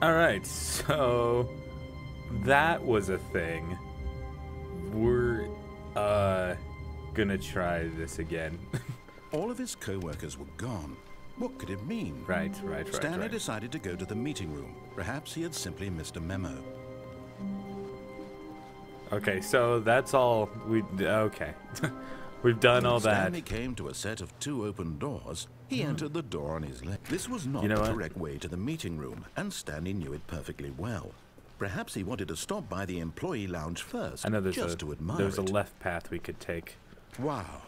All right, so that was a thing. We're uh gonna try this again. All of his co-workers were gone. What could it mean? right, right, right, Stanley right. decided to go to the meeting room. Perhaps he had simply missed a memo. Okay, so that's all we. Okay, we've done all that. Stanley came to a set of two open doors. He hmm. entered the door on his left. This was not You know the what? correct way to the meeting room, and Stanley knew it perfectly well. Perhaps he wanted to stop by the employee lounge first, I know there's just a to admire there's a left path we could take. Wow.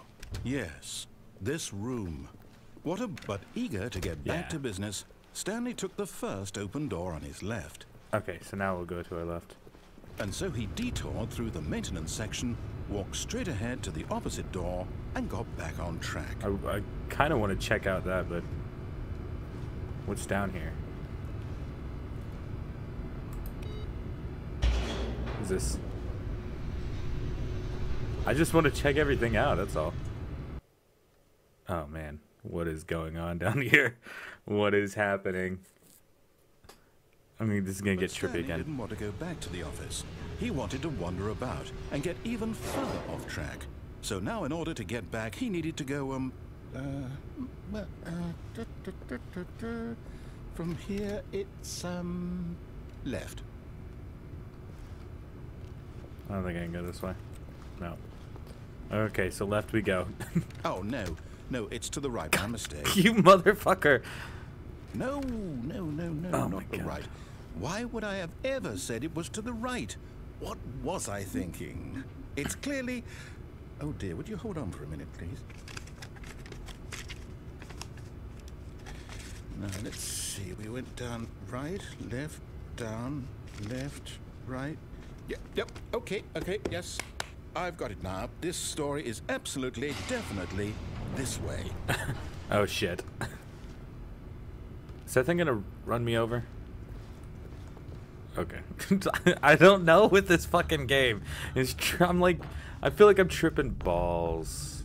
Yes. This room. What a but eager to get back Yeah. to business, Stanley took the first open door on his left. Okay, so now we'll go to our left. And so he detoured through the maintenance section, walked straight ahead to the opposite door, and got back on track. I, I kind of want to check out that, but what's down here? Is this? I just want to check everything out. That's all. Oh man, what is going on down here? What is happening? I mean, this is gonna But get trippy again. didn't want to go back to the office. He wanted to wander about and get even further off track. So now, in order to get back, he needed to go, um, uh, well, uh, from here it's, um, left. I don't think I can go this way. No. Okay, so left we go. Oh, no. No, it's to the right. My mistake. you motherfucker! No, no, no, no, Oh not the right. Why would I have ever said it was to the right? What was I thinking? It's clearly. Oh dear, would you hold on for a minute, please? Now, let's see. We went down right, left, down, left, right. Yep, yep, okay, okay, yes. I've got it now. This story is absolutely, definitely this way. Oh shit. Is that thing gonna run me over? Okay. I don't know with this fucking game. It's tr- I'm like, I feel like I'm tripping balls.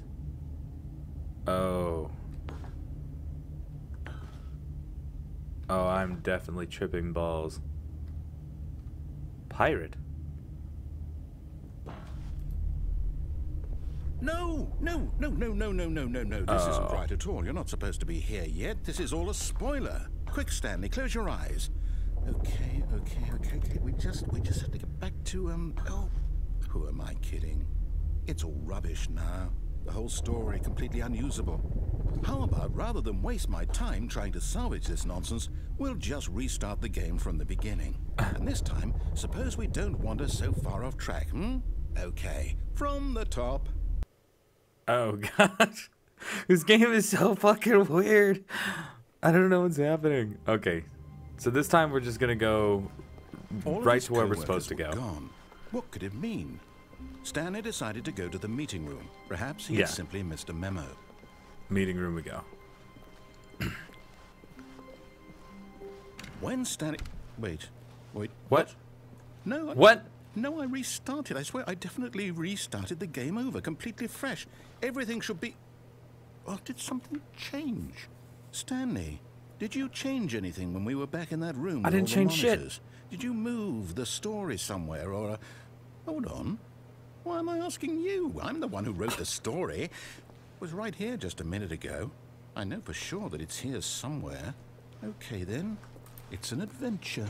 Oh. Oh, I'm definitely tripping balls. Pirate. No, no, no, no, no, no, no, no, no. This isn't Oh. right at all. You're not supposed to be here yet. This is all a spoiler. Quick, Stanley, close your eyes. Okay, okay, okay, okay. We just, we just have to get back to um. Oh, who am I kidding? It's all rubbish now. The whole story completely unusable. How about rather than waste my time trying to salvage this nonsense, we'll just restart the game from the beginning. And this time, suppose we don't wander so far off track, hmm? Okay, from the top. Oh gosh. This game is so fucking weird. I don't know what's happening. Okay. So this time we're just gonna go All right to where we're supposed to go. Gone. What could it mean? Stanley decided to go to the meeting room. Perhaps he Yeah. had simply missed a memo. Meeting room we go. When Stanley... Wait. Wait. What? No. I- What? No, I restarted. I swear, I definitely restarted the game over, completely fresh. Everything should be... Or did something change? Stanley, did you change anything when we were back in that room? I didn't change shit. Did you move the story somewhere, or... Uh, hold on. Why am I asking you? I'm the one who wrote the story. It was right here just a minute ago. I know for sure that it's here somewhere. Okay, then. It's an adventure.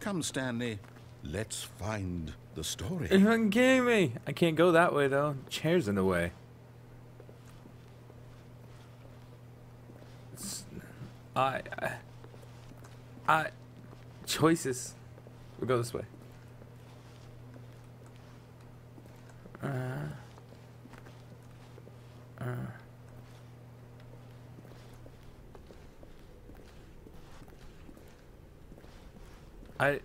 Come, Stanley. Let's find the story. You fucking kidding me? I can't go that way though. Chair's in the way. It's- I, I, I, choices. We'll go this way. Uh, uh. I.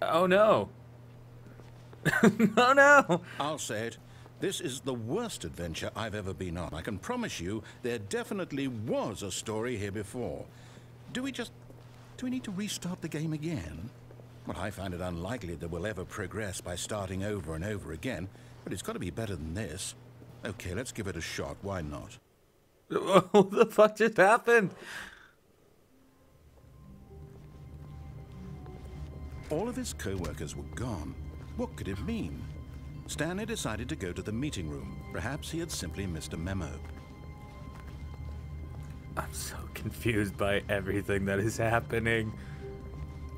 Oh no. no, no. I'll say it. This is the worst adventure I've ever been on. I can promise you there definitely was a story here before. Do we just. Do we need to restart the game again? Well, I find it unlikely that we'll ever progress by starting over and over again, but it's got to be better than this. Okay, let's give it a shot. Why not? What the fuck just happened? All of his co-workers were gone. What could it mean? Stanley decided to go to the meeting room. Perhaps he had simply missed a memo. I'm so confused by everything that is happening.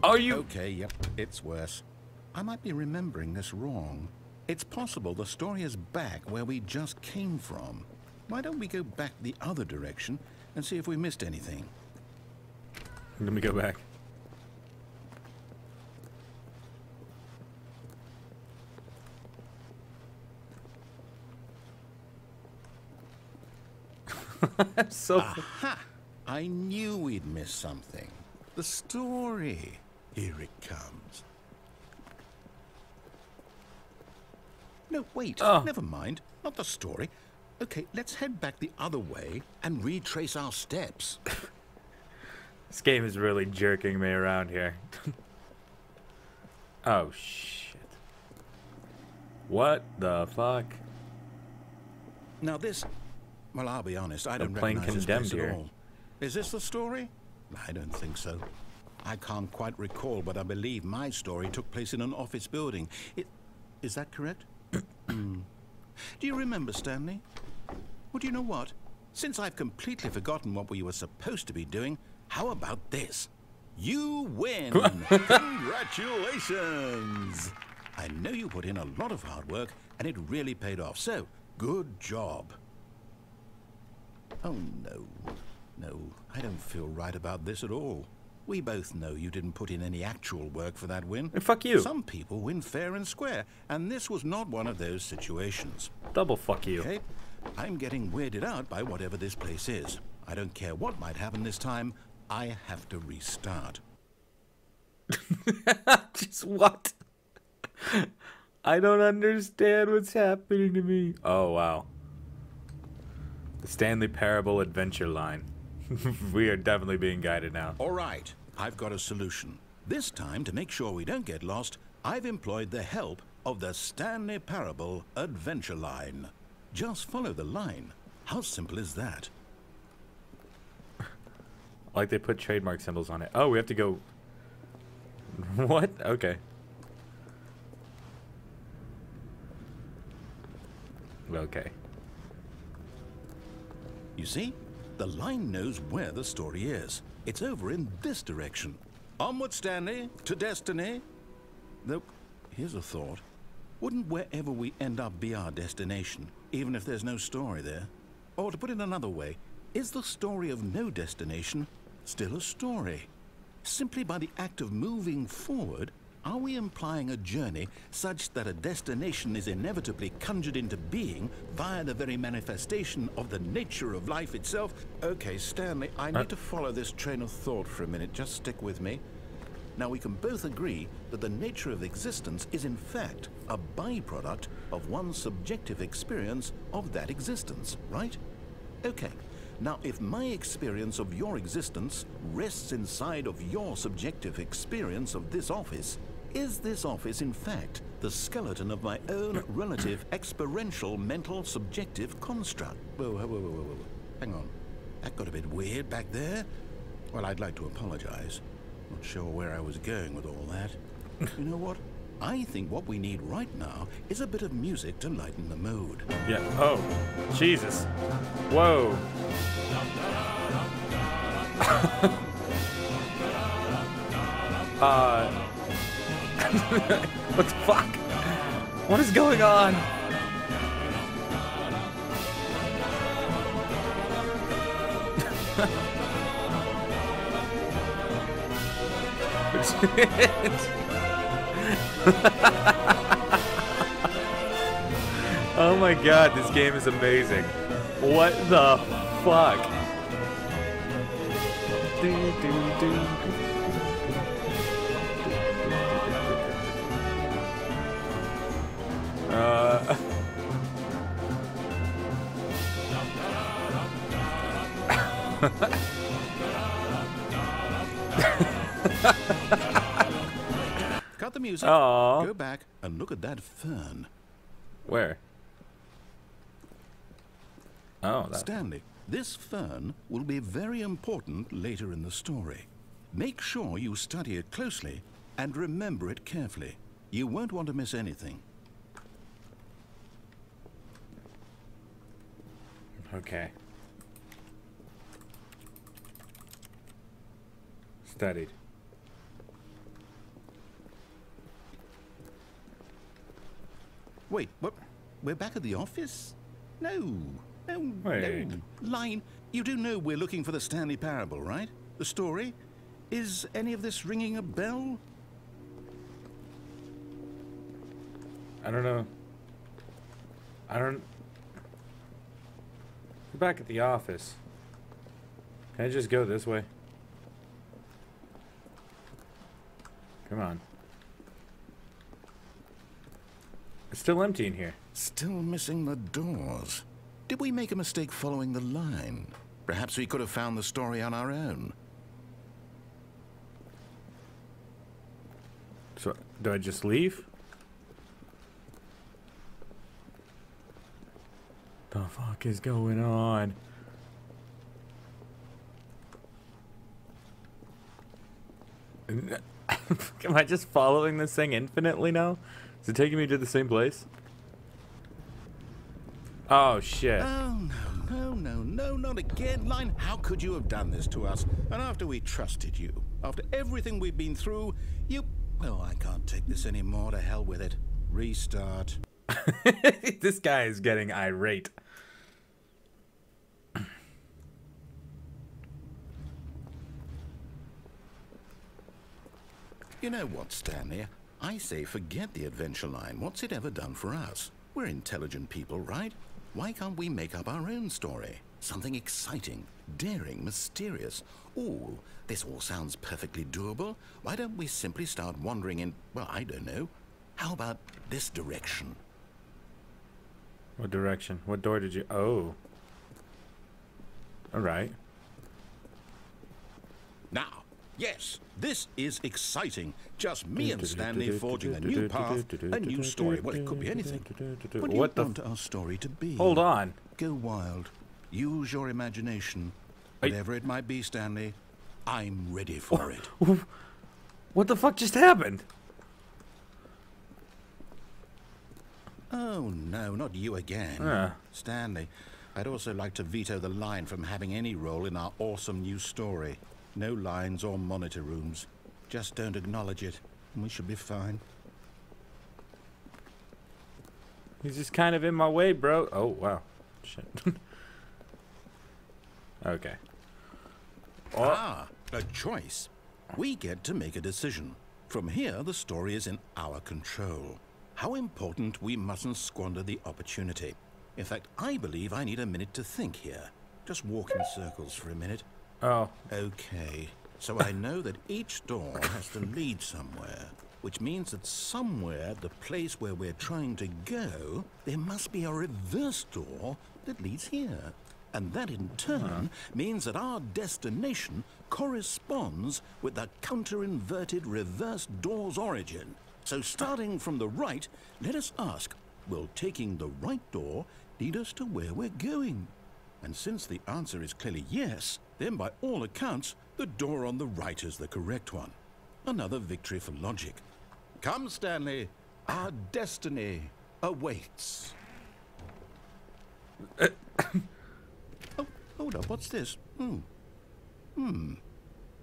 Are you? Okay, yep, it's worse. I might be remembering this wrong. It's possible the story is back where we just came from. Why don't we go back the other direction and see if we missed anything? Let me go back. so Aha! I knew we'd miss something. The story. Here it comes. No, wait. Oh. Never mind. Not the story. Okay, let's head back the other way and retrace our steps. this game is really jerking me around here. oh shit. What the fuck? Now this, well, I'll be honest, I don't recognize this Condemned place at all. Is this the story? I don't think so. I can't quite recall, but I believe my story took place in an office building. It, is that correct? Do you remember, Stanley? Well, do you know what? Since I've completely forgotten what we were supposed to be doing, how about this? You win! Congratulations! I know you put in a lot of hard work, and it really paid off. So, good job. Oh, no. No, I don't feel right about this at all. We both know you didn't put in any actual work for that win. And fuck you. Some people win fair and square, and this was not one of those situations. Double fuck you. Okay? I'm getting weirded out by whatever this place is. I don't care what might happen this time. I have to restart. Just what? I don't understand what's happening to me. Oh wow. The Stanley Parable Adventure line. we are definitely being guided now. All right, I've got a solution. This time, to make sure we don't get lost, I've employed the help of the Stanley Parable Adventure Line. Just follow the line. How simple is that? Like they put trademark symbols on it. Oh, we have to go. What? Okay. Okay. You see? The line knows where the story is. It's over in this direction. Onward, Stanley, to destiny. Though, here's a thought. Wouldn't wherever we end up be our destination, even if there's no story there? Or to put it another way, is the story of no destination still a story? Simply by the act of moving forward, are we implying a journey such that a destination is inevitably conjured into being via the very manifestation of the nature of life itself? Okay, Stanley, I need uh, to follow this train of thought for a minute. Just stick with me. Now, we can both agree that the nature of existence is, in fact, a byproduct of one's subjective experience of that existence, right? Okay. Now, if my experience of your existence rests inside of your subjective experience of this office, is this office, in fact, the skeleton of my own relative experiential mental subjective construct? Whoa, whoa, whoa, whoa, whoa. Hang on. That got a bit weird back there. Well, I'd like to apologize. Not sure where I was going with all that. you know what? I think what we need right now is a bit of music to lighten the mood. Yeah. Oh, Jesus. Whoa. uh. what the fuck? What is going on? oh my god, this game is amazing. What the fuck? The music. Go back and look at that fern. where? Oh, that. Stanley, this fern will be very important later in the story. Make sure you study it closely And remember it carefully. You won't want to miss anything. Okay. Studied. Wait, what? We're back at the office? No. No, Wait. no. Line, you do know we're looking for the Stanley Parable, right? The story? Is any of this ringing a bell? I don't know. I don't. We're back at the office. Can I just go this way? Come on. It's still empty in here. Still missing the doors. Did we make a mistake following the line? Perhaps we could have found the story on our own. So, do I just leave? The fuck is going on? Am I just following this thing infinitely now? Is it taking me to the same place? Oh shit. Oh, no, no, no, no, not again. Line, how could you have done this to us? And after we trusted you, after everything we've been through, you. Oh, I can't take this anymore. To hell with it. Restart. this guy is getting irate. You know what, Stanley? I say forget the adventure line. What's it ever done for us? We're intelligent people, right? Why can't we make up our own story? Something exciting, daring, mysterious. Ooh, this all sounds perfectly doable. Why don't we simply start wandering in, well, I don't know. How about this direction? What direction? What door did you? Oh. All right. Now, yes, this is exciting. Just me and Stanley forging a new path, a new story. Well, it could be anything. What do you What the? want our story to be? Hold on. Go wild. Use your imagination. Whatever it might be, Stanley, I'm ready for it. What the fuck just happened? Oh, no, not you again. Ah. Stanley, I'd also like to veto the line from having any role in our awesome new story. No lines or monitor rooms. Just don't acknowledge it, and we should be fine. He's just kind of in my way, bro. Oh wow. Shit. okay. Oh, Ah, a choice. We get to make a decision. From here, the story is in our control. How important we mustn't squander the opportunity. In fact, I believe I need a minute to think here. Just walk in circles for a minute. Oh. Okay, so I know that each door has to lead somewhere, which means that somewhere, the place where we're trying to go, there must be a reverse door that leads here. And that in turn uh-huh. means that our destination corresponds with the counter-inverted reverse door's origin. So starting from the right, let us ask, will taking the right door lead us to where we're going? And since the answer is clearly yes, then by all accounts, the door on the right is the correct one. Another victory for logic. Come, Stanley. Our destiny awaits. oh, hold up. What's this? Hmm. Hmm.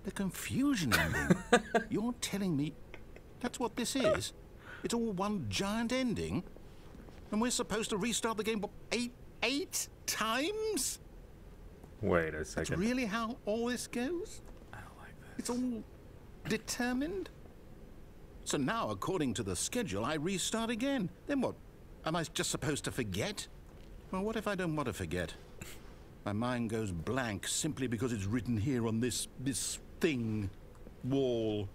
The confusion ending. You're telling me that's what this is? It's all one giant ending? And we're supposed to restart the game what, eight, eight times? Wait a That's second. really how all this goes? I don't like this. It's all determined? So now, according to the schedule, I restart again. Then what? Am I just supposed to forget? Well, what if I don't want to forget? My mind goes blank simply because it's written here on this this thing wall.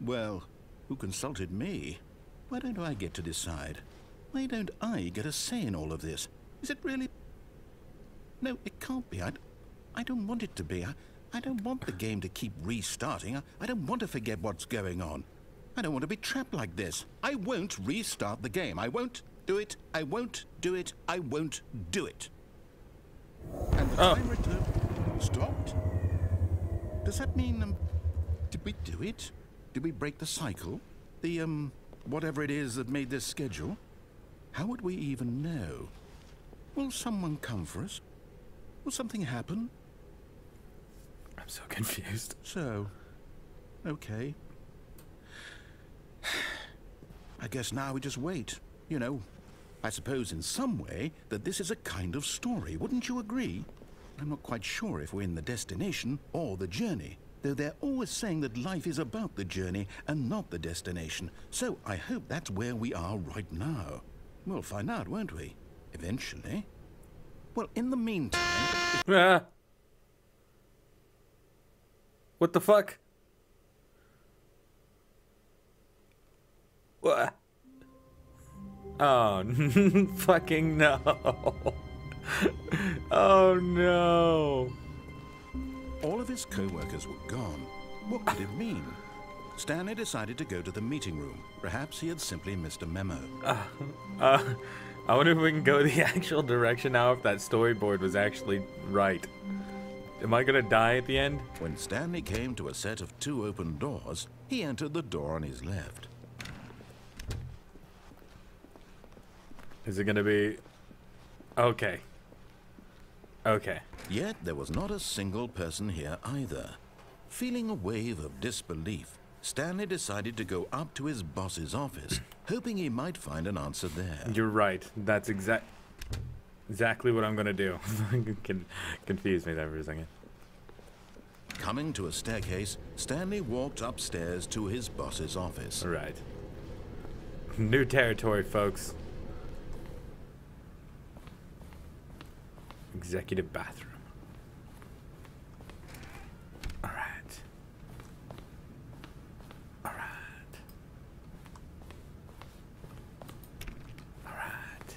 Well, who consulted me? Why don't I get to decide? Why don't I get a say in all of this? Is it really no, it can't be. I, I don't want it to be. I, I don't want the game to keep restarting. I, I don't want to forget what's going on. I don't want to be trapped like this. I won't restart the game. I won't do it. I won't do it. I won't do it. And the Oh. timer return stopped. Does that mean um, did we do it? Did we break the cycle? The, um, whatever it is that made this schedule? How would we even know? Will someone come for us? Will something happen? I'm so confused. So, okay. I guess now we just wait. You know, I suppose in some way that this is a kind of story, wouldn't you agree? I'm not quite sure if we're in the destination or the journey, though they're always saying that life is about the journey and not the destination. So I hope that's where we are right now. We'll find out, won't we? Eventually. Well, in the meantime... What the fuck? What? Oh, fucking no. oh no. All of his co-workers were gone. What could it mean? Stanley decided to go to the meeting room. Perhaps he had simply missed a memo. Uh, I wonder if we can go the actual direction now if that storyboard was actually right. Am I gonna die at the end? When Stanley came to a set of two open doors, he entered the door on his left. Is it gonna be... Okay. Okay. Yet there was not a single person here either. Feeling a wave of disbelief, Stanley decided to go up to his boss's office, hoping he might find an answer there. You're right. That's exact exactly what I'm gonna do. Can confuse me there for a second. Coming to a staircase, Stanley walked upstairs to his boss's office. Right. New territory, folks. Executive bathroom. Alright. Alright. Alright.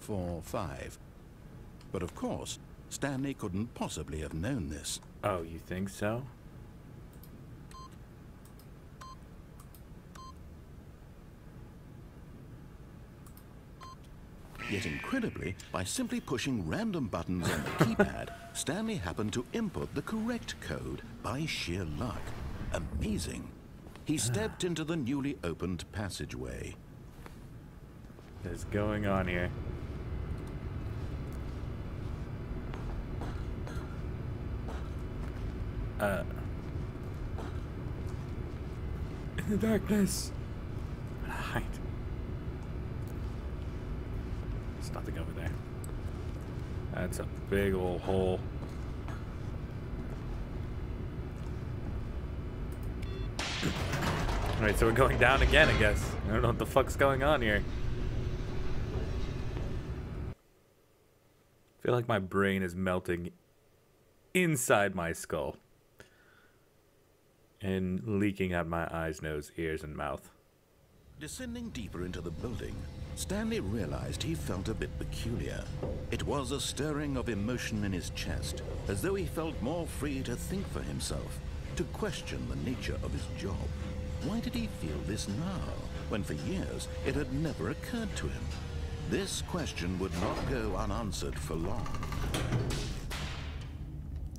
2845. But of course, Stanley couldn't possibly have known this. Oh, you think so? Yet incredibly, by simply pushing random buttons on the keypad, Stanley happened to input the correct code by sheer luck. Amazing. He ah. stepped into the newly opened passageway. What is going on here? Uh. In the darkness. Hide. There's nothing over there. That's a big old hole. Alright, so we're going down again, I guess. I don't know what the fuck's going on here. I feel like my brain is melting inside my skull and leaking out my eyes, nose, ears, and mouth. Descending deeper into the building, Stanley realized he felt a bit peculiar. It was a stirring of emotion in his chest, as though he felt more free to think for himself, to question the nature of his job. Why did he feel this now, when for years it had never occurred to him? This question would not go unanswered for long.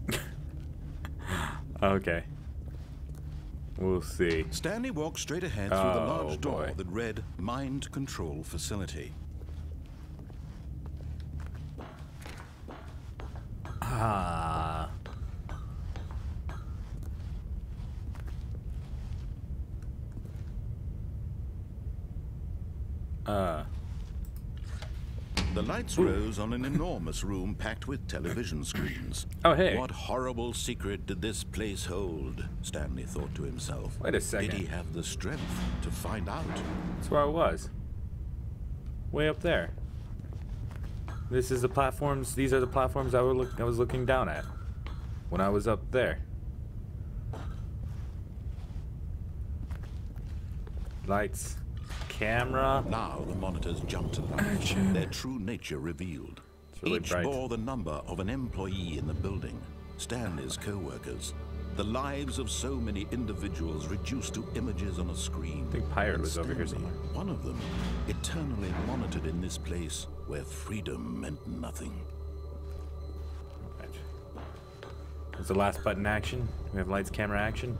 Okay. We'll see. Stanley walked straight ahead through the Oh, large door boy. that read Mind Control Facility. Ah. Uh. The lights rose on an enormous room packed with television screens. Oh, hey. What horrible secret did this place hold? Stanley thought to himself. Wait a second. Did he have the strength to find out? That's where I was. Way up there. This is the platforms. These are the platforms I, were look, I was looking down at when I was up there. Lights. Camera. Now the monitors jump to life, their true nature revealed. really Each bright. bore the number of an employee in the building, Stanley's co-workers. The lives of so many individuals reduced to images on a screen. I think Pirate And was over here somewhere. One of them, eternally monitored in this place where freedom meant nothing. Is the last button action? We have lights, camera, action.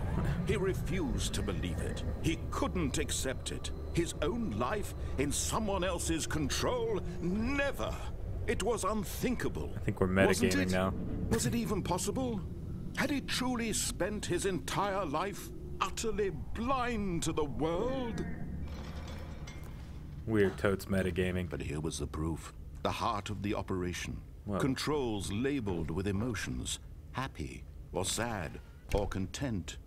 He refused to believe it. He couldn't accept it. His own life in someone else's control? Never. It was unthinkable. I think we're metagaming now. Was it even possible? Had he truly spent his entire life utterly blind to the world? Weird totes metagaming. But here was the proof. The heart of the operation. Whoa. Controls labeled with emotions. Happy, or sad, or content.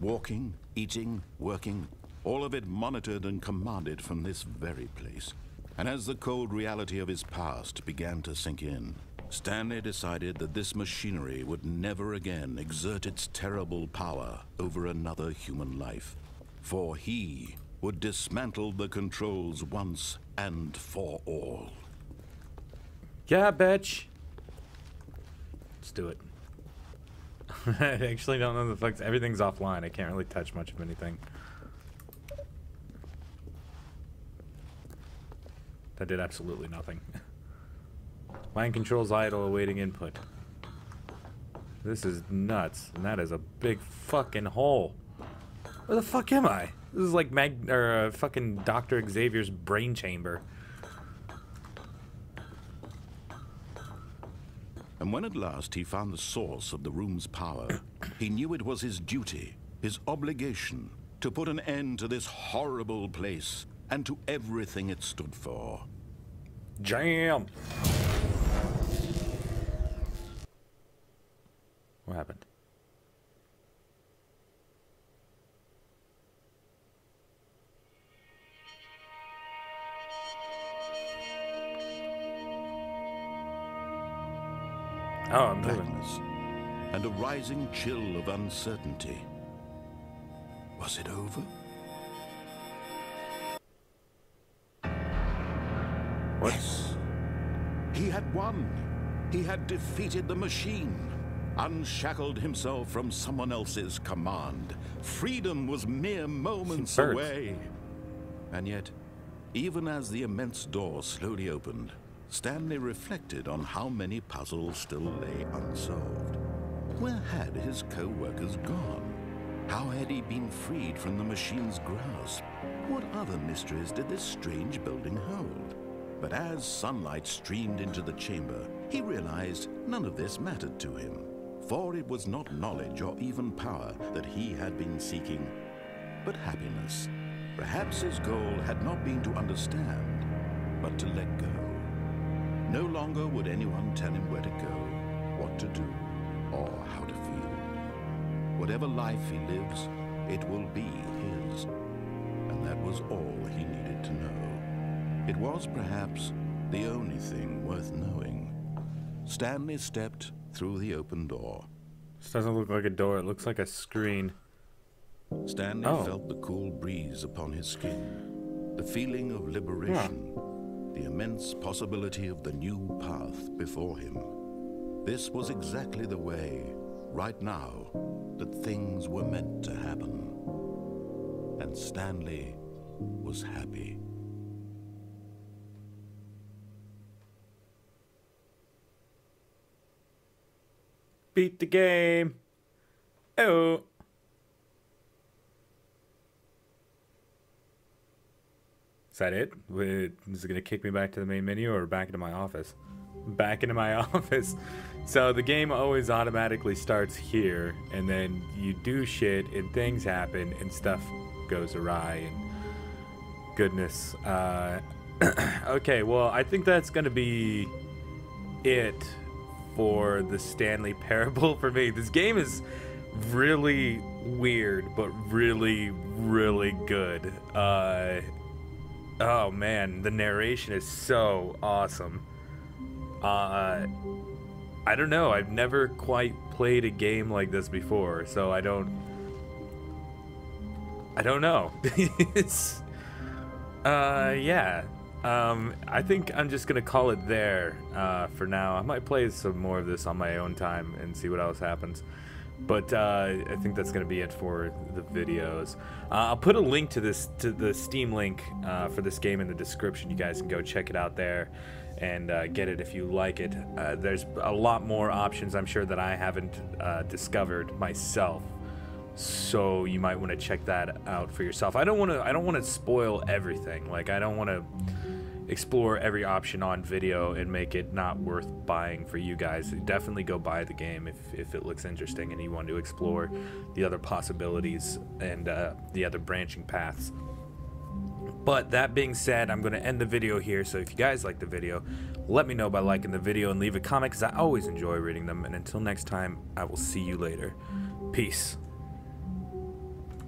Walking, eating, working. All of it monitored and commanded from this very place. And as the cold reality of his past began to sink in, Stanley decided that this machinery would never again exert its terrible power over another human life. For he would dismantle the controls once and for all. Yeah, bitch. Let's do it. I actually don't know the fuck. Everything's offline. I can't really touch much of anything. That did absolutely nothing. Mind controls idle awaiting input. This is nuts. And that is a big fucking hole. Where the fuck am I? This is like Mag or uh, fucking Dr. Xavier's brain chamber. And when at last he found the source of the room's power, he knew it was his duty, his obligation, to put an end to this horrible place and to everything it stood for. Jam! Rising chill of uncertainty. Was it over? What? Yes. He had won. He had defeated the machine, unshackled himself from someone else's command. Freedom was mere moments away. And yet, even as the immense door slowly opened, Stanley reflected on how many puzzles still lay unsolved. Where had his co-workers gone? How had he been freed from the machine's grasp? What other mysteries did this strange building hold? But as sunlight streamed into the chamber, he realized none of this mattered to him. For it was not knowledge or even power that he had been seeking, but happiness. Perhaps his goal had not been to understand, but to let go. No longer would anyone tell him where to go, what to do, or how to feel. Whatever life he lives, it will be his. And that was all he needed to know. It was perhaps the only thing worth knowing. Stanley stepped through the open door. This doesn't look like a door. It looks like a screen. Stanley Oh. felt the cool breeze upon his skin, the feeling of liberation, yeah. the immense possibility of the new path before him. This was exactly the way, right now, that things were meant to happen. And Stanley was happy. Beat the game. Oh. Is that it? Is it gonna kick me back to the main menu or back into my office? Back into my office. So the game always automatically starts here, and then you do shit, and things happen, and stuff goes awry, and goodness. Uh, okay, well, I think that's to be it for the Stanley Parable for me. This game is really weird, but really, really good. Uh, oh man, the narration is so awesome. Uh, I don't know. I've never quite played a game like this before, so I don't. I don't know. it's. Uh, yeah. Um, I think I'm just gonna call it there uh, for now. I might play some more of this on my own time and see what else happens. But uh, I think that's gonna be it for the videos. Uh, I'll put a link to this to the Steam link uh, for this game in the description. You guys can go check it out there and uh, get it if you like it. Uh, there's a lot more options I'm sure that I haven't discovered myself so you might want to check that out for yourself. I don't want to I don't want to spoil everything. Like I don't want to explore every option on video and make it not worth buying for you guys. Definitely go buy the game if, if it looks interesting and you want to explore the other possibilities and uh, the other branching paths. But that being said, I'm going to end the video here. So if you guys like the video, let me know by liking the video and leave a comment because I always enjoy reading them. And until next time, I will see you later. Peace.